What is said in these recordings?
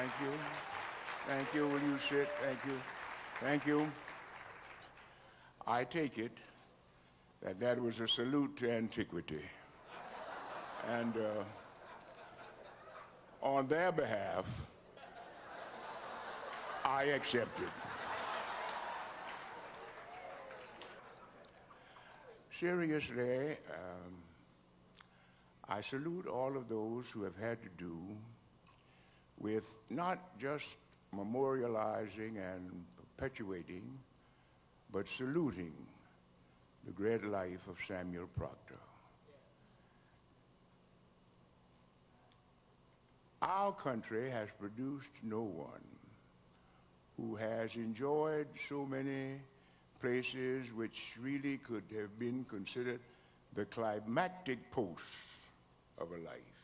Thank you. Thank you. Will you sit? Thank you. Thank you. I take it that that was a salute to antiquity. And uh, on their behalf, I accept it. Seriously, um, I salute all of those who have had to do with not just memorializing and perpetuating, but saluting the great life of Samuel Proctor. Our country has produced no one who has enjoyed so many places which really could have been considered the climactic posts of a life,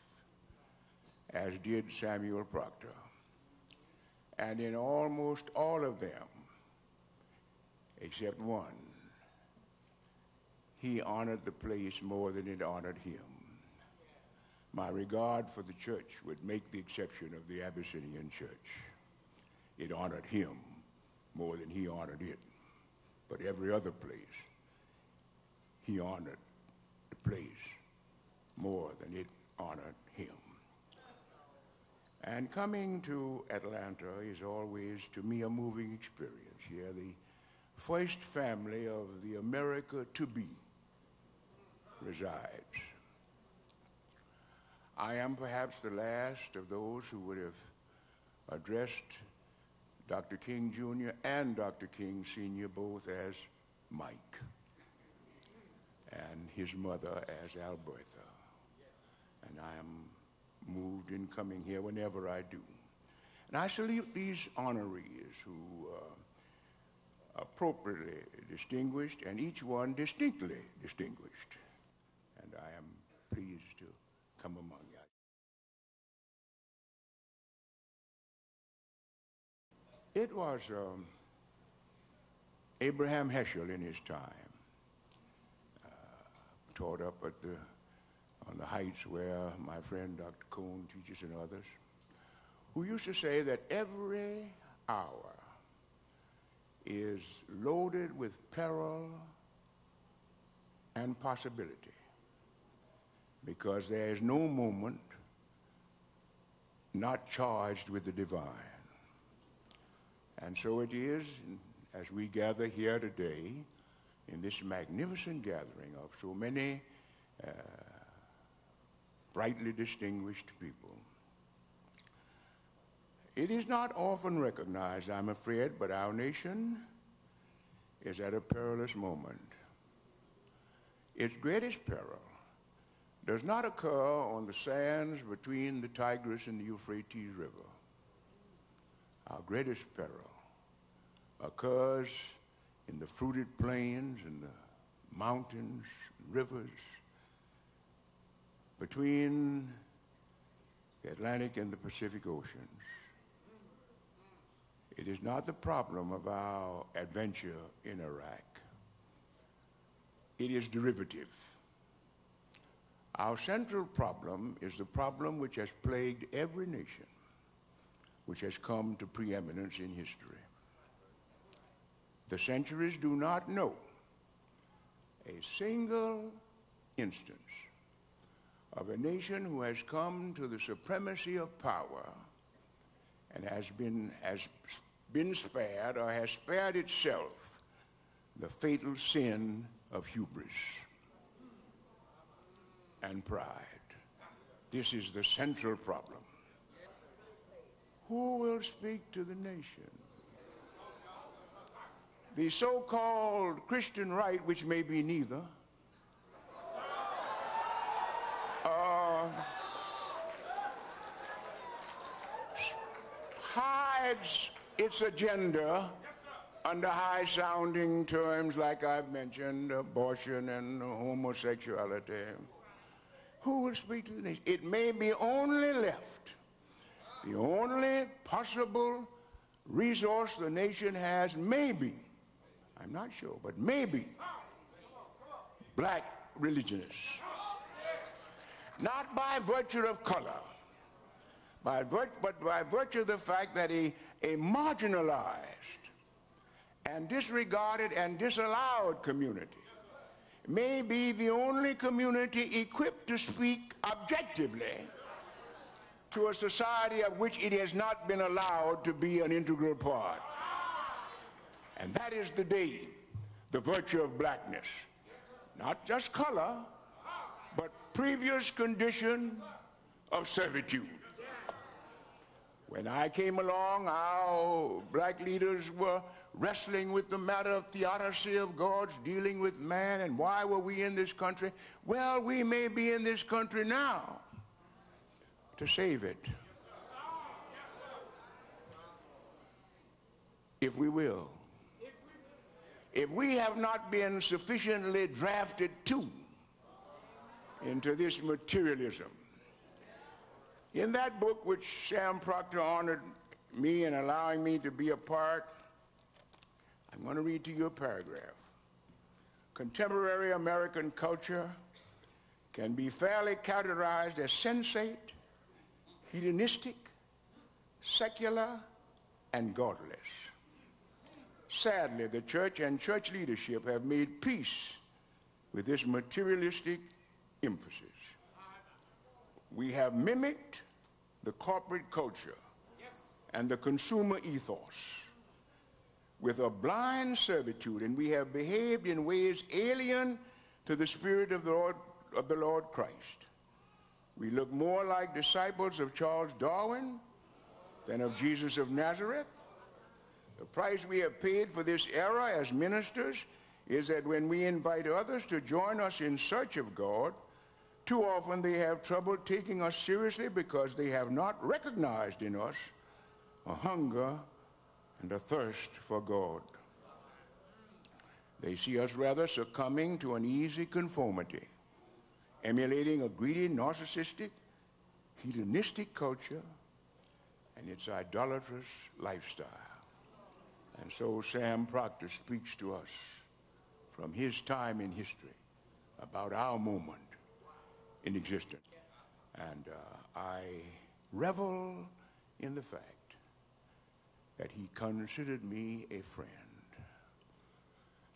as did Samuel Proctor. And in almost all of them, except one, he honored the place more than it honored him. My regard for the church would make the exception of the Abyssinian church. It honored him more than he honored it. But every other place, he honored the place more than it honored him. And coming to Atlanta is always, to me, a moving experience. Here, the first family of the America to be resides. I am perhaps the last of those who would have addressed Dr. King Jr. and Dr. King Sr. both as Mike and his mother as Alberta. And I am moved in coming here whenever I do. And I salute these honorees who uh, appropriately distinguished and each one distinctly distinguished. And I am pleased to come among you. It was um, Abraham Heschel in his time, uh, taught up at the, the heights where my friend Dr. Cone teaches and others, who used to say that every hour is loaded with peril and possibility because there is no moment not charged with the divine. And so it is as we gather here today in this magnificent gathering of so many uh, brightly distinguished people. It is not often recognized, I'm afraid, but our nation is at a perilous moment. Its greatest peril does not occur on the sands between the Tigris and the Euphrates River our greatest peril occurs in the fruited plains and the mountains, rivers, between the Atlantic and the Pacific Oceans. It is not the problem of our adventure in Iraq. It is derivative. Our central problem is the problem which has plagued every nation which has come to preeminence in history. The centuries do not know a single instance of a nation who has come to the supremacy of power and has been, has been spared or has spared itself the fatal sin of hubris and pride. This is the central problem. Who will speak to the nation? The so called Christian right, which may be neither, uh, hides its agenda under high sounding terms like I've mentioned abortion and homosexuality. Who will speak to the nation? It may be only left the only possible resource the nation has, maybe, I'm not sure, but maybe, black religionists. Not by virtue of color, by but by virtue of the fact that a marginalized and disregarded and disallowed community may be the only community equipped to speak objectively to a society of which it has not been allowed to be an integral part. And that is the day, the virtue of blackness. Not just color, but previous condition of servitude. When I came along, our black leaders were wrestling with the matter of theodicy of God's dealing with man and why were we in this country? Well, we may be in this country now to save it. If we will. If we have not been sufficiently drafted too into this materialism. In that book, which Sam Proctor honored me in allowing me to be a part, I'm going to read to you a paragraph. Contemporary American culture can be fairly categorized as sensate, hedonistic, secular, and godless. Sadly, the church and church leadership have made peace with this materialistic emphasis. We have mimicked the corporate culture and the consumer ethos with a blind servitude, and we have behaved in ways alien to the spirit of the Lord, of the Lord Christ. We look more like disciples of Charles Darwin than of Jesus of Nazareth. The price we have paid for this era as ministers is that when we invite others to join us in search of God, too often they have trouble taking us seriously because they have not recognized in us a hunger and a thirst for God. They see us rather succumbing to an easy conformity, emulating a greedy, narcissistic, hedonistic culture and its idolatrous lifestyle. And so Sam Proctor speaks to us from his time in history about our moment in existence. And uh, I revel in the fact that he considered me a friend.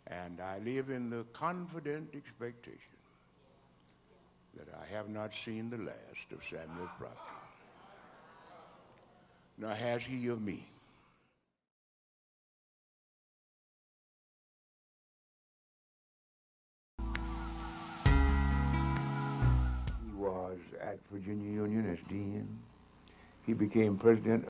And I live in the confident expectation that I have not seen the last of Samuel Proctor, nor has he of me. Virginia Union as dean. He became president